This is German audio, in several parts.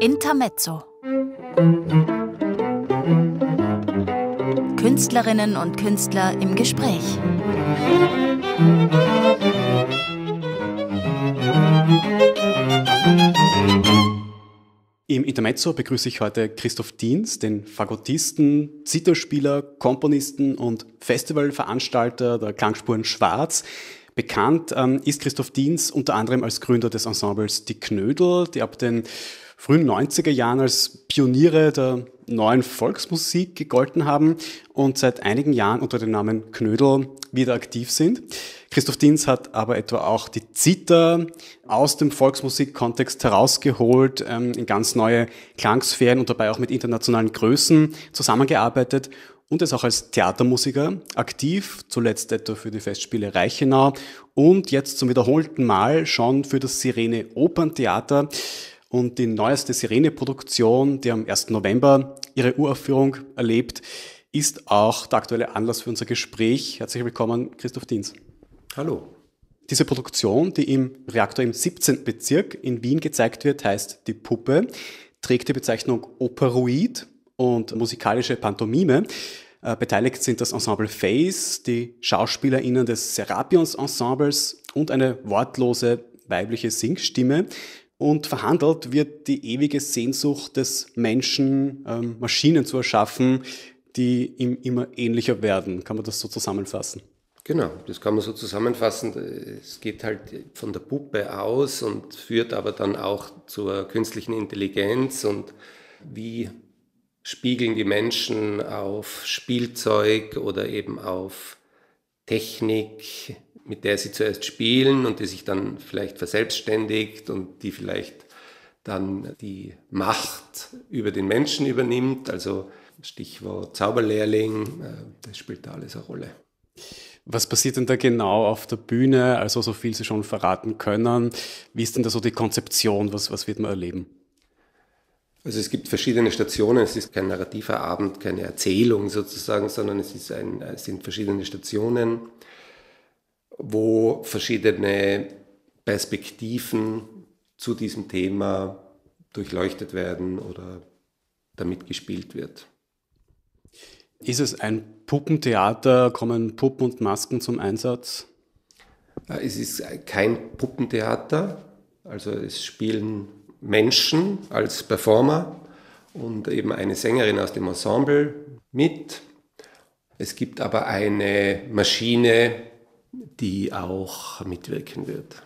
Intermezzo. Künstlerinnen und Künstler im Gespräch. Im Intermezzo begrüße ich heute Christoph Dienz, den Fagottisten, Zitterspieler, Komponisten und Festivalveranstalter der Klangspuren Schwarz. Bekannt ähm, ist Christoph Dienz unter anderem als Gründer des Ensembles Die Knödel, die ab den frühen 90er Jahren als Pioniere der neuen Volksmusik gegolten haben und seit einigen Jahren unter dem Namen Knödel wieder aktiv sind. Christoph Dienz hat aber etwa auch die Zither aus dem Volksmusikkontext herausgeholt, ähm, in ganz neue Klangsphären und dabei auch mit internationalen Größen zusammengearbeitet und ist auch als Theatermusiker aktiv, zuletzt etwa für die Festspiele Reichenau und jetzt zum wiederholten Mal schon für das Sirene Operntheater. Und die neueste Sirene-Produktion, die am 1. November ihre Uraufführung erlebt, ist auch der aktuelle Anlass für unser Gespräch. Herzlich willkommen, Christoph Dienz. Hallo. Diese Produktion, die im Reaktor im 17. Bezirk in Wien gezeigt wird, heißt Die Puppe, trägt die Bezeichnung Operoid und musikalische Pantomime. Äh, beteiligt sind das Ensemble Face, die SchauspielerInnen des Serapions Ensembles und eine wortlose weibliche Singstimme. Und verhandelt wird die ewige Sehnsucht des Menschen, ähm, Maschinen zu erschaffen, die ihm immer ähnlicher werden. Kann man das so zusammenfassen? Genau, das kann man so zusammenfassen. Es geht halt von der Puppe aus und führt aber dann auch zur künstlichen Intelligenz und wie spiegeln die Menschen auf Spielzeug oder eben auf Technik, mit der sie zuerst spielen und die sich dann vielleicht verselbstständigt und die vielleicht dann die Macht über den Menschen übernimmt. Also Stichwort Zauberlehrling, äh, das spielt da alles eine Rolle. Was passiert denn da genau auf der Bühne? Also so viel Sie schon verraten können. Wie ist denn da so die Konzeption? Was, was wird man erleben? Also es gibt verschiedene Stationen, es ist kein narrativer Abend, keine Erzählung sozusagen, sondern es, ist ein, es sind verschiedene Stationen, wo verschiedene Perspektiven zu diesem Thema durchleuchtet werden oder damit gespielt wird. Ist es ein Puppentheater? Kommen Puppen und Masken zum Einsatz? Es ist kein Puppentheater, also es spielen Menschen als Performer und eben eine Sängerin aus dem Ensemble mit. Es gibt aber eine Maschine, die auch mitwirken wird.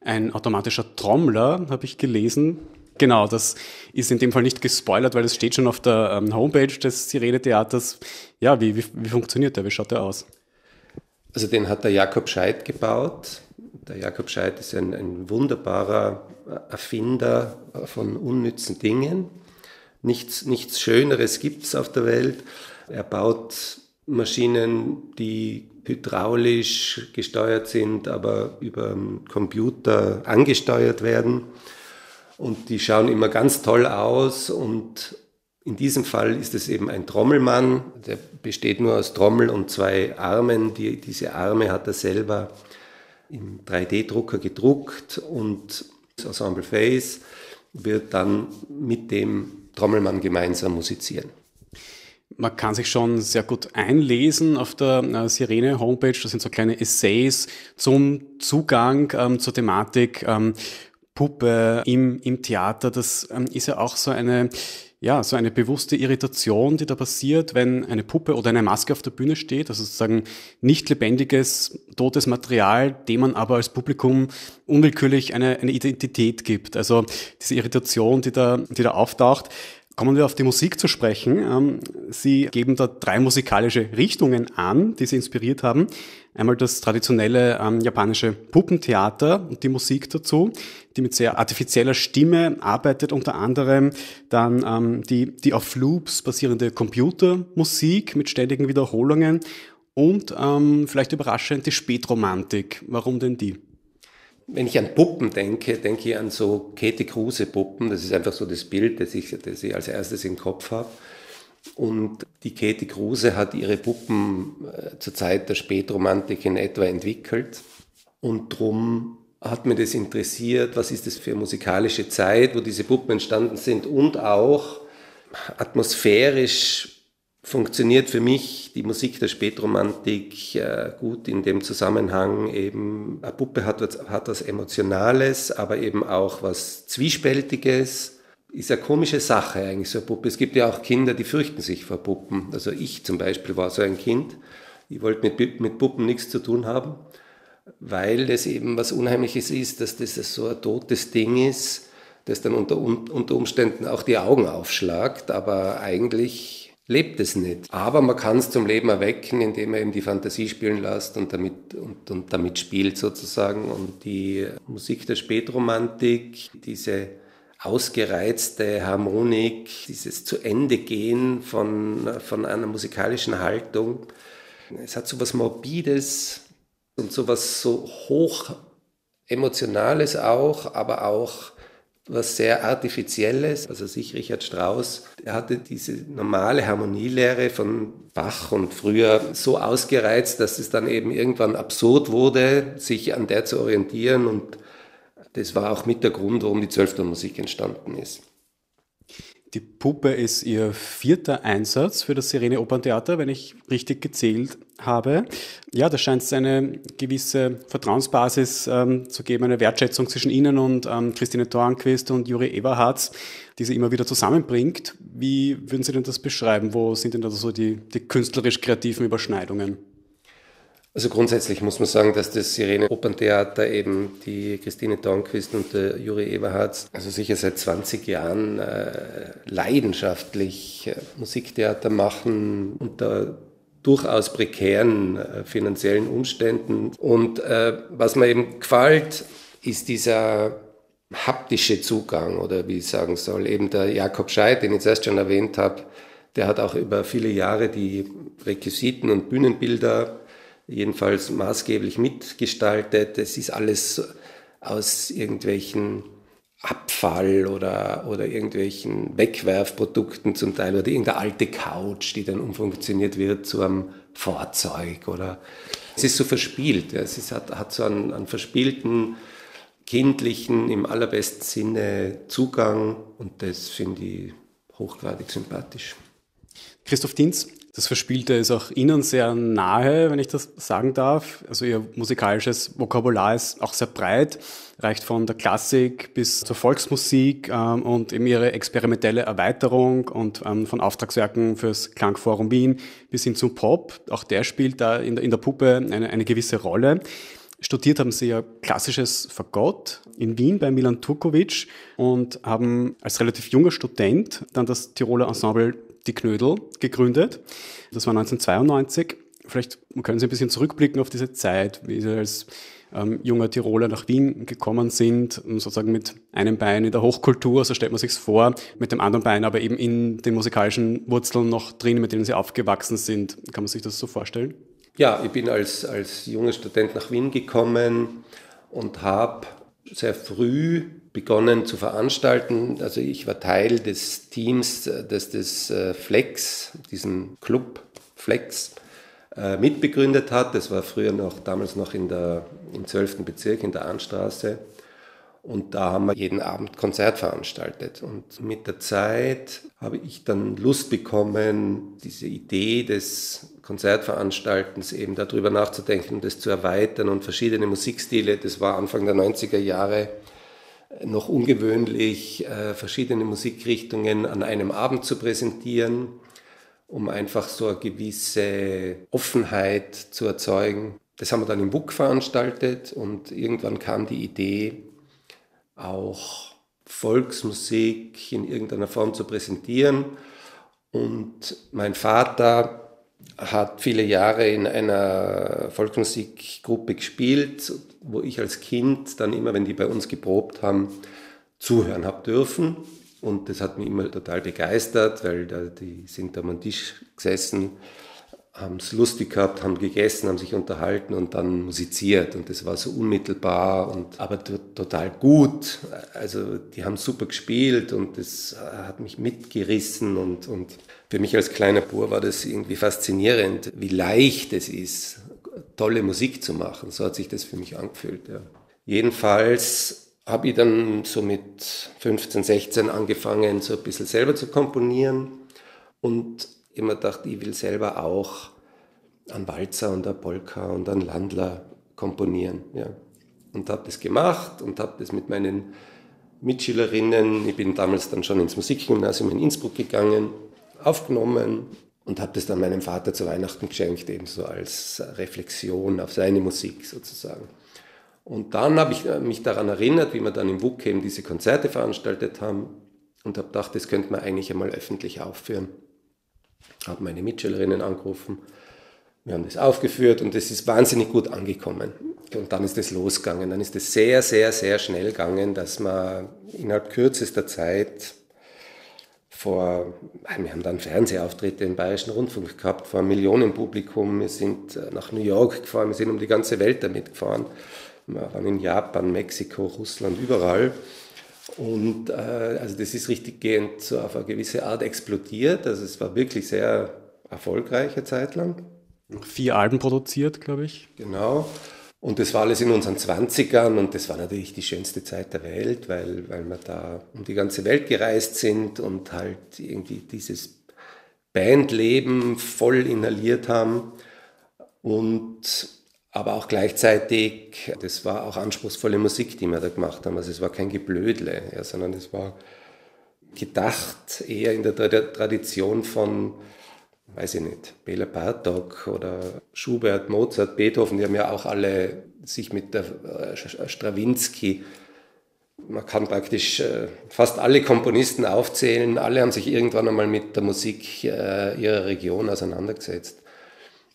Ein automatischer Trommler, habe ich gelesen. Genau, das ist in dem Fall nicht gespoilert, weil es steht schon auf der ähm, Homepage des Sirene-Theaters. Ja, wie, wie, wie funktioniert der? Wie schaut der aus? Also den hat der Jakob Scheidt gebaut. Der Jakob Scheidt ist ein, ein wunderbarer Erfinder von unnützen Dingen. Nichts, nichts Schöneres gibt es auf der Welt. Er baut Maschinen, die hydraulisch gesteuert sind, aber über Computer angesteuert werden. Und die schauen immer ganz toll aus. Und in diesem Fall ist es eben ein Trommelmann. Der besteht nur aus Trommel und zwei Armen. Die, diese Arme hat er selber im 3D-Drucker gedruckt und das Ensemble Face wird dann mit dem Trommelmann gemeinsam musizieren. Man kann sich schon sehr gut einlesen auf der äh, Sirene Homepage. Das sind so kleine Essays zum Zugang ähm, zur Thematik ähm, Puppe im, im Theater. Das ähm, ist ja auch so eine ja, so eine bewusste Irritation, die da passiert, wenn eine Puppe oder eine Maske auf der Bühne steht, also sozusagen nicht lebendiges, totes Material, dem man aber als Publikum unwillkürlich eine, eine Identität gibt. Also diese Irritation, die da, die da auftaucht, Kommen wir auf die Musik zu sprechen. Ähm, Sie geben da drei musikalische Richtungen an, die Sie inspiriert haben. Einmal das traditionelle ähm, japanische Puppentheater und die Musik dazu, die mit sehr artifizieller Stimme arbeitet, unter anderem dann ähm, die, die auf Loops basierende Computermusik mit ständigen Wiederholungen und ähm, vielleicht überraschend die Spätromantik. Warum denn die? Wenn ich an Puppen denke, denke ich an so Käthe Kruse Puppen. Das ist einfach so das Bild, das ich, das ich als erstes im Kopf habe. Und die Käthe Kruse hat ihre Puppen äh, zur Zeit der Spätromantik in etwa entwickelt. Und drum hat mir das interessiert, was ist das für musikalische Zeit, wo diese Puppen entstanden sind und auch atmosphärisch funktioniert für mich die Musik der Spätromantik äh, gut in dem Zusammenhang eben, eine Puppe hat, hat was Emotionales, aber eben auch was Zwiespältiges. Ist eine komische Sache eigentlich, so eine Puppe. Es gibt ja auch Kinder, die fürchten sich vor Puppen. Also ich zum Beispiel war so ein Kind. Ich wollte mit, mit Puppen nichts zu tun haben, weil das eben was Unheimliches ist, dass das so ein totes Ding ist, das dann unter, unter Umständen auch die Augen aufschlagt, aber eigentlich lebt es nicht. Aber man kann es zum Leben erwecken, indem man eben die Fantasie spielen lässt und damit, und, und damit spielt sozusagen. Und die Musik der Spätromantik, diese ausgereizte Harmonik, dieses zu Ende gehen von, von einer musikalischen Haltung. Es hat so was Morbides und so was so hoch Emotionales auch, aber auch was sehr Artifizielles. Also sich Richard Strauss, er hatte diese normale Harmonielehre von Bach und früher so ausgereizt, dass es dann eben irgendwann absurd wurde, sich an der zu orientieren. Und das war auch mit der Grund, warum die Zwölftonmusik entstanden ist. Die Puppe ist ihr vierter Einsatz für das Sirene Operntheater, wenn ich richtig gezählt habe. Ja, da scheint es eine gewisse Vertrauensbasis ähm, zu geben, eine Wertschätzung zwischen Ihnen und ähm, Christine Thornquist und Juri Eberhardt, die sie immer wieder zusammenbringt. Wie würden Sie denn das beschreiben? Wo sind denn da so die, die künstlerisch-kreativen Überschneidungen? Also grundsätzlich muss man sagen, dass das Sirene Operntheater eben die Christine Dornquist und der Juri Eberhardt, also sicher seit 20 Jahren äh, leidenschaftlich äh, Musiktheater machen unter durchaus prekären äh, finanziellen Umständen. Und äh, was mir eben gefällt, ist dieser haptische Zugang oder wie ich sagen soll, eben der Jakob Scheid, den ich zuerst schon erwähnt habe, der hat auch über viele Jahre die Requisiten und Bühnenbilder jedenfalls maßgeblich mitgestaltet. Es ist alles aus irgendwelchen Abfall oder, oder irgendwelchen Wegwerfprodukten zum Teil oder irgendeine alte Couch, die dann umfunktioniert wird zu einem Fahrzeug oder es ist so verspielt. Es ist, hat, hat so einen, einen verspielten, kindlichen, im allerbesten Sinne Zugang und das finde ich hochgradig sympathisch. Christoph Dienz, das Verspielte ist auch Ihnen sehr nahe, wenn ich das sagen darf. Also Ihr musikalisches Vokabular ist auch sehr breit, reicht von der Klassik bis zur Volksmusik ähm, und eben Ihre experimentelle Erweiterung und ähm, von Auftragswerken fürs Klangforum Wien bis hin zum Pop. Auch der spielt da in der, in der Puppe eine, eine gewisse Rolle. Studiert haben sie ja klassisches Fagott in Wien bei Milan Turkovic und haben als relativ junger Student dann das Tiroler Ensemble die Knödel gegründet. Das war 1992. Vielleicht können Sie ein bisschen zurückblicken auf diese Zeit, wie Sie als ähm, junger Tiroler nach Wien gekommen sind, sozusagen mit einem Bein in der Hochkultur, so stellt man sich vor, mit dem anderen Bein aber eben in den musikalischen Wurzeln noch drin, mit denen Sie aufgewachsen sind. Kann man sich das so vorstellen? Ja, ich bin als, als junger Student nach Wien gekommen und habe sehr früh begonnen zu veranstalten. Also ich war Teil des Teams, äh, das das äh, Flex, diesen Club Flex, äh, mitbegründet hat. Das war früher noch, damals noch in der, im 12. Bezirk in der Anstraße. Und da haben wir jeden Abend Konzert veranstaltet. Und mit der Zeit habe ich dann Lust bekommen, diese Idee des Konzertveranstaltens eben darüber nachzudenken und das zu erweitern und verschiedene Musikstile. Das war Anfang der 90er Jahre noch ungewöhnlich, äh, verschiedene Musikrichtungen an einem Abend zu präsentieren, um einfach so eine gewisse Offenheit zu erzeugen. Das haben wir dann im WUK veranstaltet und irgendwann kam die Idee, auch Volksmusik in irgendeiner Form zu präsentieren. Und mein Vater hat viele Jahre in einer Volksmusikgruppe gespielt, wo ich als Kind dann immer, wenn die bei uns geprobt haben, zuhören habe dürfen. Und das hat mich immer total begeistert, weil da, die sind da am Tisch gesessen haben es lustig gehabt, haben gegessen, haben sich unterhalten und dann musiziert. Und das war so unmittelbar und aber total gut. Also die haben super gespielt und das hat mich mitgerissen. Und, und für mich als kleiner Bur war das irgendwie faszinierend, wie leicht es ist, tolle Musik zu machen. So hat sich das für mich angefühlt. Ja. Jedenfalls habe ich dann so mit 15, 16 angefangen, so ein bisschen selber zu komponieren und immer dachte, ich will selber auch an Walzer und an Polka und an Landler komponieren. Ja. Und habe das gemacht und habe das mit meinen Mitschülerinnen, ich bin damals dann schon ins Musikgymnasium in Innsbruck gegangen, aufgenommen und habe das dann meinem Vater zu Weihnachten geschenkt, ebenso als Reflexion auf seine Musik sozusagen. Und dann habe ich mich daran erinnert, wie wir dann im WUK eben diese Konzerte veranstaltet haben und habe gedacht, das könnte man eigentlich einmal öffentlich aufführen. Habe meine Mitschülerinnen angerufen, wir haben das aufgeführt und es ist wahnsinnig gut angekommen. Und dann ist es losgegangen. Dann ist es sehr, sehr, sehr schnell gegangen, dass man innerhalb kürzester Zeit vor, wir haben dann Fernsehauftritte im Bayerischen Rundfunk gehabt, vor einem Millionenpublikum. Wir sind äh, nach New York gefahren, wir sind um die ganze Welt damit gefahren. Wir waren in Japan, Mexiko, Russland, überall. Und äh, also das ist richtig gehend so auf eine gewisse Art explodiert. Also es war wirklich sehr erfolgreich eine Zeit lang. Vier Alben produziert, glaube ich. Genau. Und das war alles in unseren 20ern und das war natürlich die schönste Zeit der Welt, weil, weil wir da um die ganze Welt gereist sind und halt irgendwie dieses Bandleben voll inhaliert haben. Und aber auch gleichzeitig, das war auch anspruchsvolle Musik, die wir da gemacht haben. Also es war kein Geblödle, ja, sondern es war gedacht eher in der Tradition von weiß ich nicht, Bela Bartok oder Schubert, Mozart, Beethoven, die haben ja auch alle sich mit der äh, man kann praktisch äh, fast alle Komponisten aufzählen, alle haben sich irgendwann einmal mit der Musik äh, ihrer Region auseinandergesetzt.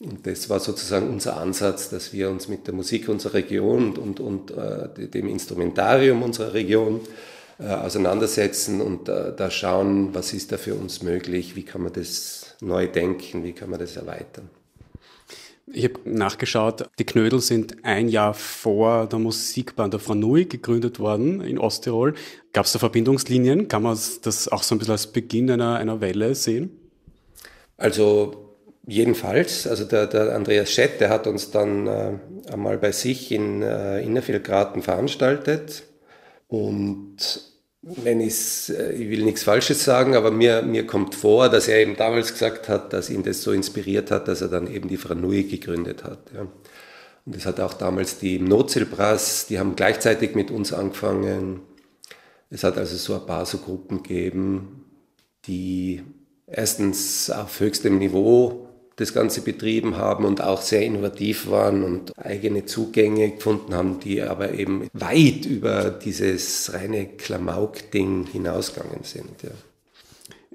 Und das war sozusagen unser Ansatz, dass wir uns mit der Musik unserer Region und, und, und dem Instrumentarium unserer Region auseinandersetzen und da schauen, was ist da für uns möglich, wie kann man das neu denken, wie kann man das erweitern. Ich habe nachgeschaut, die Knödel sind ein Jahr vor der Musikbahn der Franui gegründet worden in Osttirol. Gab es da Verbindungslinien? Kann man das auch so ein bisschen als Beginn einer, einer Welle sehen? Also jedenfalls. Also der, der Andreas Schett, der hat uns dann äh, einmal bei sich in äh, Innerfeldgraten veranstaltet und wenn äh, ich will nichts Falsches sagen, aber mir, mir kommt vor, dass er eben damals gesagt hat, dass ihn das so inspiriert hat, dass er dann eben die Franui gegründet hat. Ja. Und das hat auch damals die Notzelbrass, die haben gleichzeitig mit uns angefangen. Es hat also so ein paar so Gruppen gegeben, die erstens auf höchstem Niveau das Ganze betrieben haben und auch sehr innovativ waren und eigene Zugänge gefunden haben, die aber eben weit über dieses reine Klamauk-Ding hinausgegangen sind. Ja.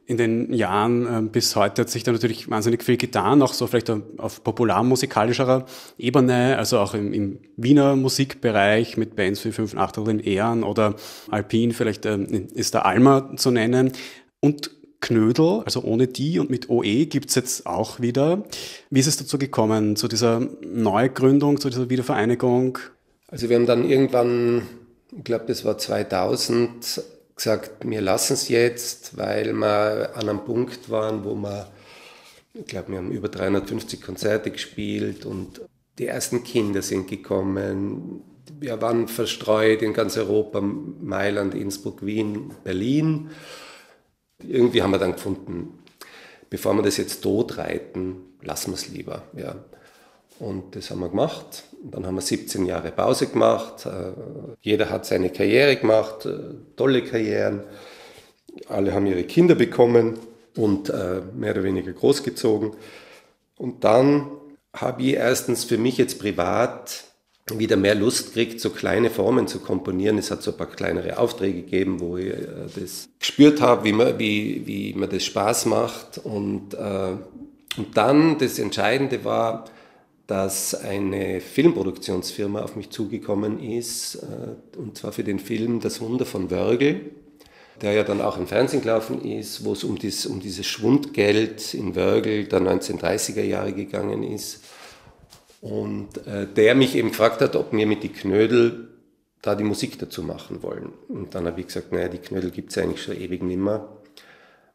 In den Jahren äh, bis heute hat sich da natürlich wahnsinnig viel getan, auch so vielleicht auf popularmusikalischerer Ebene, also auch im, im Wiener Musikbereich mit Bands wie 5 Achtel in Ehren oder Alpin, vielleicht äh, ist da Alma zu nennen. Und Knödel, also ohne die und mit OE gibt es jetzt auch wieder. Wie ist es dazu gekommen, zu dieser Neugründung, zu dieser Wiedervereinigung? Also wir haben dann irgendwann, ich glaube das war 2000, gesagt, wir lassen es jetzt, weil wir an einem Punkt waren, wo wir, ich glaube, wir haben über 350 Konzerte gespielt und die ersten Kinder sind gekommen. Wir waren verstreut in ganz Europa, Mailand, Innsbruck, Wien, Berlin. Irgendwie haben wir dann gefunden, bevor wir das jetzt tot reiten, lassen wir es lieber. Ja. Und das haben wir gemacht. Dann haben wir 17 Jahre Pause gemacht. Äh, jeder hat seine Karriere gemacht, äh, tolle Karrieren. Alle haben ihre Kinder bekommen und äh, mehr oder weniger großgezogen. Und dann habe ich erstens für mich jetzt privat wieder mehr Lust kriegt, so kleine Formen zu komponieren. Es hat so ein paar kleinere Aufträge gegeben, wo ich äh, das gespürt habe, wie, man, wie, wie mir das Spaß macht. Und, äh, und dann das Entscheidende war, dass eine Filmproduktionsfirma auf mich zugekommen ist, äh, und zwar für den Film Das Wunder von Wörgl, der ja dann auch im Fernsehen gelaufen ist, wo es um, dies, um dieses Schwundgeld in Wörgl der 1930er Jahre gegangen ist und äh, der mich eben gefragt hat, ob wir mit die Knödel da die Musik dazu machen wollen. Und dann habe ich gesagt, naja, die Knödel gibt es eigentlich schon ewig nimmer.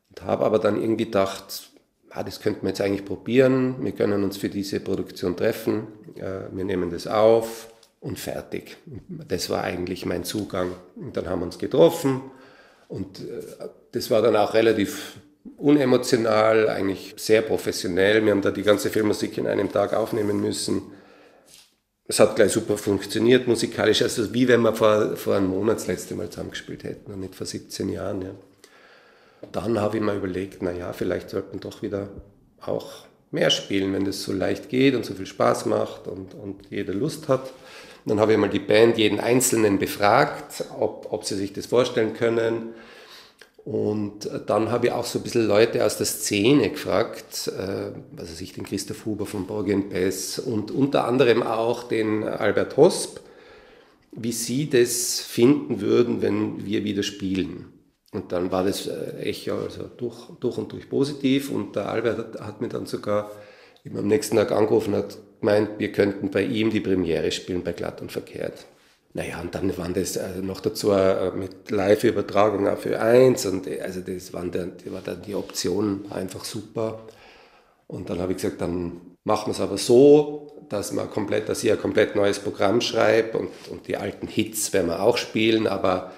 Und habe aber dann irgendwie gedacht, ah, das könnten wir jetzt eigentlich probieren. Wir können uns für diese Produktion treffen. Äh, wir nehmen das auf und fertig. Das war eigentlich mein Zugang. Und dann haben wir uns getroffen und äh, das war dann auch relativ unemotional, eigentlich sehr professionell. Wir haben da die ganze Filmmusik in einem Tag aufnehmen müssen. Es hat gleich super funktioniert musikalisch, also wie wenn wir vor, vor einem Monat das letzte Mal zusammengespielt hätten und nicht vor 17 Jahren. Ja. Dann habe ich mir überlegt, naja, vielleicht sollten doch wieder auch mehr spielen, wenn das so leicht geht und so viel Spaß macht und, und jeder Lust hat. Dann habe ich mal die Band jeden Einzelnen befragt, ob, ob sie sich das vorstellen können. Und dann habe ich auch so ein bisschen Leute aus der Szene gefragt, äh, also sich den Christoph Huber von Borgen Pess und unter anderem auch den Albert Hosp, wie sie das finden würden, wenn wir wieder spielen. Und dann war das äh, Echo also durch, durch und durch positiv und der Albert hat, hat mir dann sogar am nächsten Tag angerufen und hat gemeint, wir könnten bei ihm die Premiere spielen bei Glatt und Verkehrt. Naja, und dann waren das also noch dazu äh, mit Live-Übertragung auf Ö1 und äh, also das waren dann, war dann die Option einfach super. Und dann habe ich gesagt, dann machen wir es aber so, dass, man komplett, dass ich ein komplett neues Programm schreibe und, und die alten Hits werden wir auch spielen, aber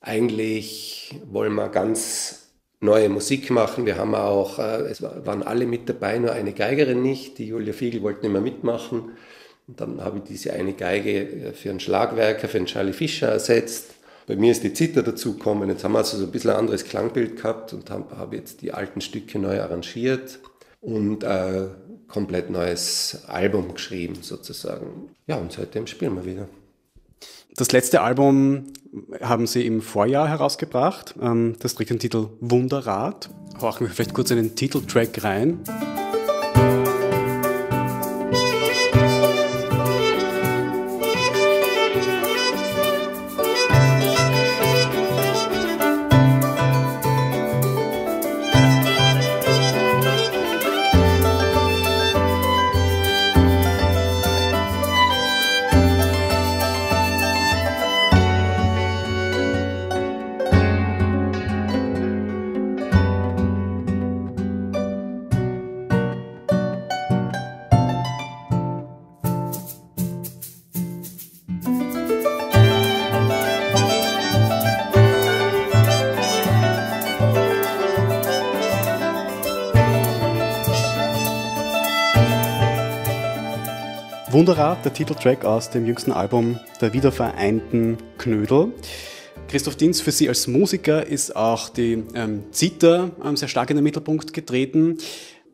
eigentlich wollen wir ganz neue Musik machen. Wir haben auch, äh, es waren alle mit dabei, nur eine Geigerin nicht. Die Julia Fiegel wollte nicht mehr mitmachen. Und dann habe ich diese eine Geige äh, für einen Schlagwerker, für einen Charlie Fischer ersetzt. Bei mir ist die Zither dazugekommen. Jetzt haben wir also so ein bisschen ein anderes Klangbild gehabt und habe hab jetzt die alten Stücke neu arrangiert und ein komplett neues Album geschrieben sozusagen. Ja, und seitdem spielen wir wieder. Das letzte Album haben Sie im Vorjahr herausgebracht. Ähm, das trägt den Titel Wunderrad. Horchen wir vielleicht kurz einen Titeltrack rein. Wunderrad, der Titeltrack aus dem jüngsten Album der wiedervereinten Knödel. Christoph Dienz, für Sie als Musiker ist auch die ähm, Zither ähm, sehr stark in den Mittelpunkt getreten.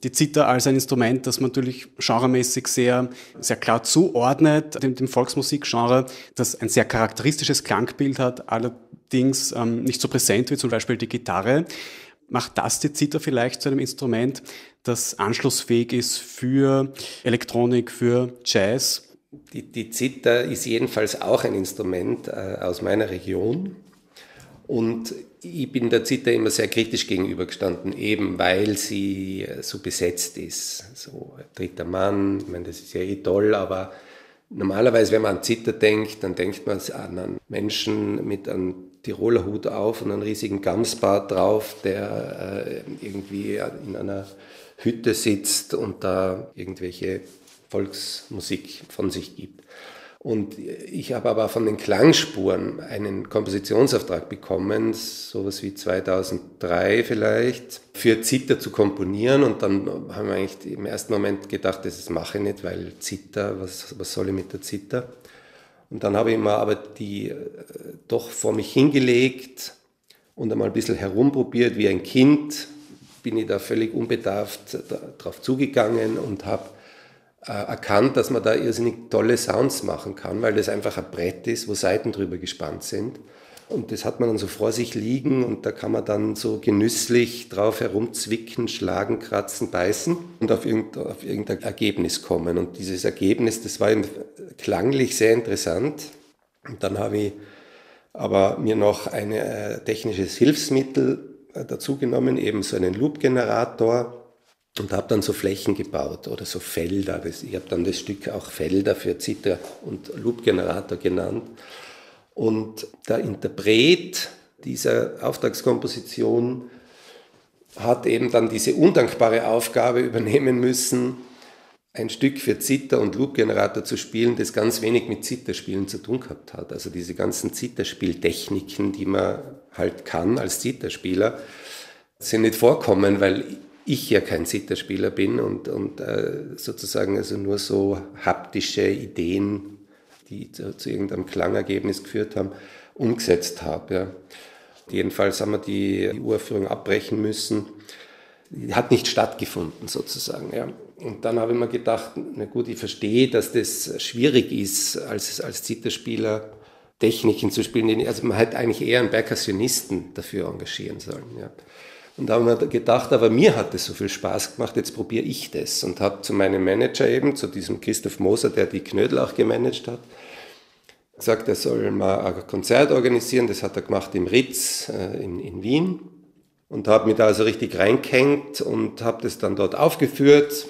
Die Zither als ein Instrument, das man natürlich genremäßig sehr, sehr klar zuordnet, dem, dem Volksmusikgenre, das ein sehr charakteristisches Klangbild hat, allerdings ähm, nicht so präsent wie zum Beispiel die Gitarre. Macht das die Zither vielleicht zu einem Instrument, das anschlussfähig ist für Elektronik, für Jazz? Die, die Zither ist jedenfalls auch ein Instrument äh, aus meiner Region. Und ich bin der Zither immer sehr kritisch gegenübergestanden, eben weil sie äh, so besetzt ist. So dritter Mann, ich meine, das ist ja eh toll, aber normalerweise, wenn man an Zither denkt, dann denkt man an einen Menschen mit einem Tiroler Hut auf und einen riesigen Gamsbart drauf, der äh, irgendwie in einer Hütte sitzt und da irgendwelche Volksmusik von sich gibt. Und ich habe aber von den Klangspuren einen Kompositionsauftrag bekommen, sowas wie 2003 vielleicht, für Zither zu komponieren. Und dann haben wir eigentlich im ersten Moment gedacht, das mache ich nicht, weil Zither, was, was soll ich mit der Zither? Und dann habe ich mir aber die äh, doch vor mich hingelegt und einmal ein bisschen herumprobiert wie ein Kind, bin ich da völlig unbedarft darauf zugegangen und habe äh, erkannt, dass man da irrsinnig tolle Sounds machen kann, weil das einfach ein Brett ist, wo Seiten drüber gespannt sind. Und das hat man dann so vor sich liegen und da kann man dann so genüsslich drauf herumzwicken, schlagen, kratzen, beißen und auf irgendein, auf irgendein Ergebnis kommen. Und dieses Ergebnis, das war klanglich sehr interessant. Und dann habe ich aber mir noch ein äh, technisches Hilfsmittel äh, dazugenommen, eben so einen Loop-Generator und habe dann so Flächen gebaut oder so Felder. Ich habe dann das Stück auch Felder für Zither und Loop-Generator genannt. Und der Interpret dieser Auftragskomposition hat eben dann diese undankbare Aufgabe übernehmen müssen, ein Stück für Zither und Loop-Generator zu spielen, das ganz wenig mit Zitherspielen zu tun gehabt hat. Also diese ganzen Zitherspieltechniken, die man halt kann als Zitherspieler, sind nicht vorkommen, weil ich ja kein Zitherspieler bin und, und äh, sozusagen also nur so haptische Ideen, die zu, zu irgendeinem Klangergebnis geführt haben, umgesetzt habe. Ja. Jedenfalls haben wir die, die Uraufführung abbrechen müssen. Die hat nicht stattgefunden sozusagen. Ja. Und dann habe ich mir gedacht, na gut, ich verstehe, dass das schwierig ist, als, als Zitterspieler Techniken zu spielen. Also man hätte eigentlich eher einen Perkussionisten dafür engagieren sollen. Ja. Und da haben wir gedacht, aber mir hat das so viel Spaß gemacht, jetzt probiere ich das. Und habe zu meinem Manager eben, zu diesem Christoph Moser, der die Knödel auch gemanagt hat, gesagt, er soll mal ein Konzert organisieren. Das hat er gemacht im Ritz äh, in, in Wien. Und habe mich da also richtig reingehängt und habe das dann dort aufgeführt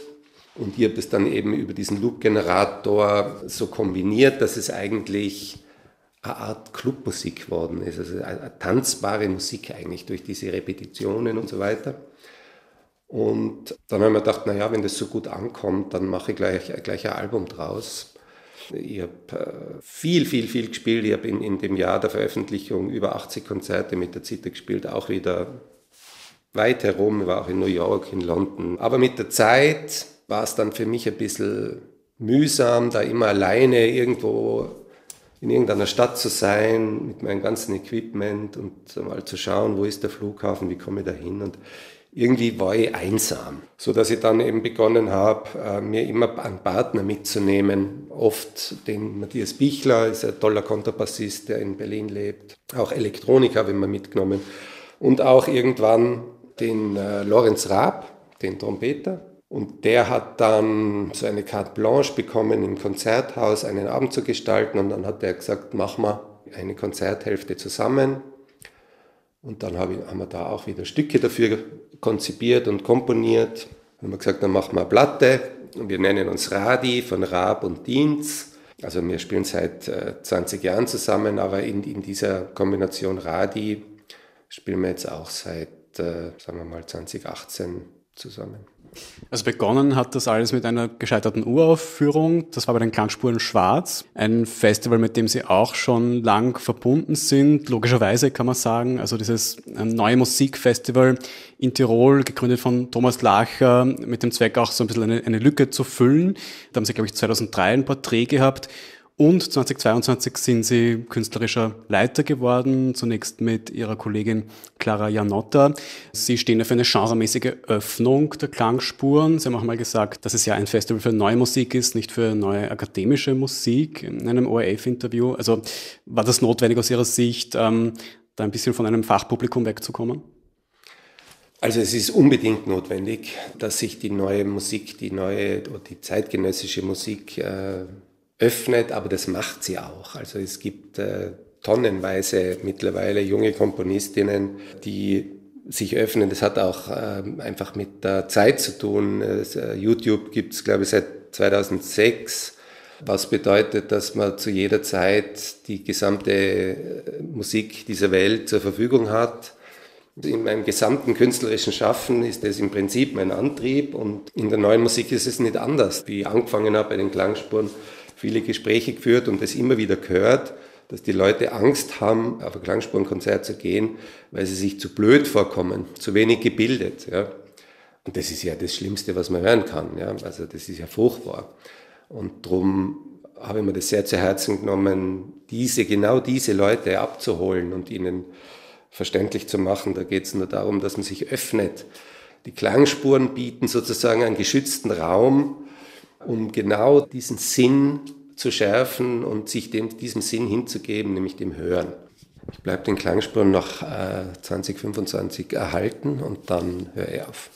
und ich habe das dann eben über diesen Loop-Generator so kombiniert, dass es eigentlich eine Art Clubmusik geworden ist, also eine tanzbare Musik eigentlich durch diese Repetitionen und so weiter. Und dann haben wir gedacht, naja, wenn das so gut ankommt, dann mache ich gleich, gleich ein Album draus. Ich habe äh, viel, viel, viel gespielt. Ich habe in, in dem Jahr der Veröffentlichung über 80 Konzerte mit der Zither gespielt, auch wieder weit herum. Ich war auch in New York, in London. Aber mit der Zeit war es dann für mich ein bisschen mühsam, da immer alleine irgendwo in irgendeiner Stadt zu sein mit meinem ganzen Equipment und mal zu schauen, wo ist der Flughafen, wie komme ich da hin und irgendwie war ich einsam, so dass ich dann eben begonnen habe, äh, mir immer einen Partner mitzunehmen. Oft den Matthias Bichler, ist ein toller Kontrabassist, der in Berlin lebt. Auch Elektroniker habe ich mir mitgenommen. Und auch irgendwann den äh, Lorenz Raab, den Trompeter, und der hat dann so eine Carte Blanche bekommen, im Konzerthaus einen Abend zu gestalten. Und dann hat er gesagt, mach mal eine Konzerthälfte zusammen. Und dann haben wir da auch wieder Stücke dafür konzipiert und komponiert. Dann haben wir gesagt, dann machen wir eine Platte. Und wir nennen uns Radi von Raab und Dienz. Also wir spielen seit 20 äh, Jahren zusammen, aber in, in dieser Kombination Radi spielen wir jetzt auch seit, äh, sagen wir mal, 2018 zusammen. Also begonnen hat das alles mit einer gescheiterten Uraufführung. Das war bei den Klangspuren Schwarz, ein Festival, mit dem sie auch schon lang verbunden sind. Logischerweise kann man sagen, also dieses ähm, neue Musikfestival in Tirol, gegründet von Thomas Lacher, mit dem Zweck auch so ein bisschen eine, eine Lücke zu füllen. Da haben sie, glaube ich, 2003 ein Porträt gehabt und 2022 sind sie künstlerischer Leiter geworden, zunächst mit ihrer Kollegin Clara Janotta. Sie stehen für eine genremäßige Öffnung der Klangspuren. Sie haben auch mal gesagt, dass es ja ein Festival für neue Musik ist, nicht für neue akademische Musik in einem ORF-Interview. Also war das notwendig aus Ihrer Sicht, ähm, da ein bisschen von einem Fachpublikum wegzukommen? Also es ist unbedingt notwendig, dass sich die neue Musik, die neue oder die zeitgenössische Musik äh, öffnet, aber das macht sie auch. Also es gibt äh, tonnenweise mittlerweile junge Komponistinnen, die sich öffnen. Das hat auch äh, einfach mit der Zeit zu tun. Äh, YouTube gibt es, glaube ich, seit 2006 was bedeutet, dass man zu jeder Zeit die gesamte äh, Musik dieser Welt zur Verfügung hat. In meinem gesamten künstlerischen Schaffen ist das im Prinzip mein Antrieb und in der neuen Musik ist es nicht anders. Wie ich angefangen habe bei den Klangspuren, viele Gespräche geführt und es immer wieder gehört, dass die Leute Angst haben, auf ein Klangspurenkonzert zu gehen, weil sie sich zu blöd vorkommen, zu wenig gebildet. Ja. Und das ist ja das Schlimmste, was man hören kann. Ja. Also das ist ja furchtbar. Und darum habe ich mir das sehr zu Herzen genommen, diese, genau diese Leute abzuholen und ihnen verständlich zu machen. Da geht es nur darum, dass man sich öffnet. Die Klangspuren bieten sozusagen einen geschützten Raum, um genau diesen Sinn zu schärfen und sich dem, diesem Sinn hinzugeben, nämlich dem Hören. Ich bleibe den Klangspuren noch äh, 2025 erhalten und dann höre ich auf.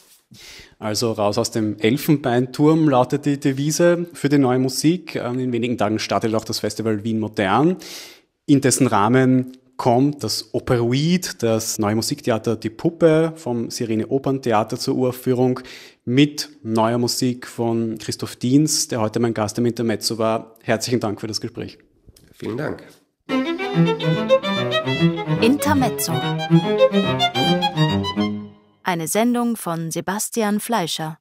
Also raus aus dem Elfenbeinturm lautet die Devise für die neue Musik. Ähm, in wenigen Tagen startet auch das Festival Wien Modern, in dessen Rahmen kommt das Operoid, das neue Musiktheater Die Puppe vom Sirene Operntheater zur Uraufführung mit neuer Musik von Christoph Dienz, der heute mein Gast im Intermezzo war. Herzlichen Dank für das Gespräch. Vielen Dank. Intermezzo. Eine Sendung von Sebastian Fleischer.